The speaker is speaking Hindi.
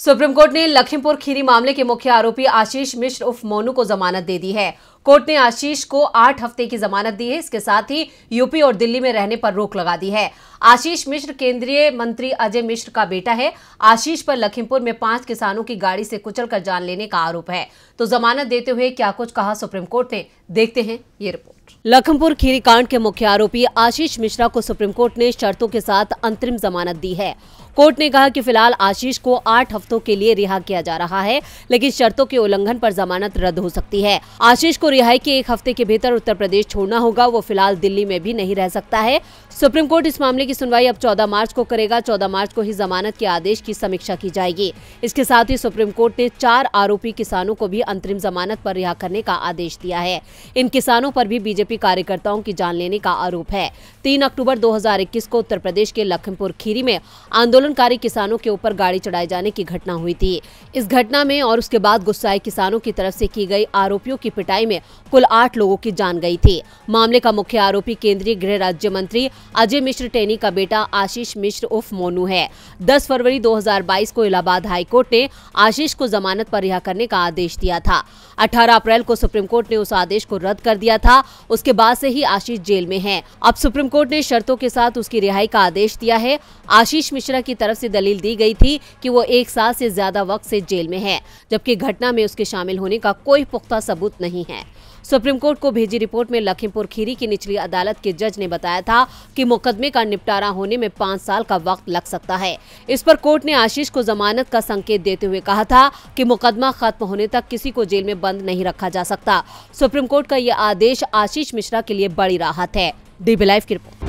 सुप्रीम कोर्ट ने लखीमपुर खीरी मामले के मुख्य आरोपी आशीष मिश्र उर्फ़ मोनू को जमानत दे दी है। कोर्ट ने आशीष को आठ हफ़्ते की जमानत दी है। इसके साथ ही यूपी और दिल्ली में रहने पर रोक लगा दी है। आशीष मिश्र केंद्रीय मंत्री अजय मिश्र का बेटा है। आशीष पर लखीमपुर में पाँच किसानों की गाड़ी से कुचलकर जान लेने का आरोप है। तो जमानत देते हुए क्या कुछ कहा सुप्रीम कोर्ट ने? देखते हैं ये रिपोर्ट। लखनपुर खीरी कांड के मुख्य आरोपी आशीष मिश्रा को सुप्रीम कोर्ट ने शर्तों के साथ अंतरिम जमानत दी है। कोर्ट ने कहा कि फ़िलहाल आशीष को आठ हफ्तों के लिए रिहा किया जा रहा है, लेकिन शर्तों के उल्लंघन पर जमानत रद्द हो सकती है। आशीष को रिहाई के एक हफ़्ते के भीतर उत्तर प्रदेश छोड़ना होगा, वो फ़िलहाल दिल्ली में भी नहीं रह सकता है। सुप्रीम कोर्ट इस मामले की सुनवाई अब 14 मार्च को करेगा 14 मार्च को ही जमानत के आदेश की समीक्षा की जाएगी। इसके साथ ही सुप्रीम कोर्ट ने चार आरोपी किसानों को भी अंतरिम जमानत पर रिहा करने का आदेश दिया है। इन किसानों पर भी बीजेपी कार्यकर्ताओं की जान लेने का आरोप है। तीन अक्टूबर दो हज़ार इक्कीस को उत्तर प्रदेश के लखीमपुर खीरी में आंदोलनकारी किसानों के ऊपर गाड़ी चढ़ाए जाने की घटना हुई थी। इस घटना में और उसके बाद गुस्साए किसानों की तरफ़ से की गई आरोपियों की पिटाई में कुल आठ लोगों की जान गई थी। मामले का मुख्य आरोपी केंद्रीय गृह राज्य मंत्री अजय मिश्र टेनी का बेटा आशीष मिश्र उर्फ़ मोनू है। 10 फरवरी 2022 को इलाहाबाद हाईकोर्ट ने आशीष को जमानत पर रिहा करने का आदेश दिया था। 18 अप्रैल को सुप्रीम कोर्ट ने उस आदेश को रद्द कर दिया था। उसके बाद से ही आशीष जेल में है। अब सुप्रीम कोर्ट ने शर्तों के साथ उसकी रिहाई का आदेश दिया है। आशीष मिश्रा की तरफ़ से दलील दी गई थी कि वो एक साल से ज़्यादा वक्त से जेल में है, जबकि घटना में उसके शामिल होने का कोई पुख्ता सबूत नहीं है। सुप्रीम कोर्ट को भेजी रिपोर्ट में लखीमपुर खीरी की निचली अदालत के जज ने बताया था कि मुकदमे का निपटारा होने में पाँच साल का वक्त लग सकता है। इस पर कोर्ट ने आशीष को जमानत का संकेत देते हुए कहा था कि मुकदमा खत्म होने तक किसी को जेल में बंद नहीं रखा जा सकता। सुप्रीम कोर्ट का यह आदेश आशीष मिश्रा के लिए बड़ी राहत है। डीबी लाइव की रिपोर्ट।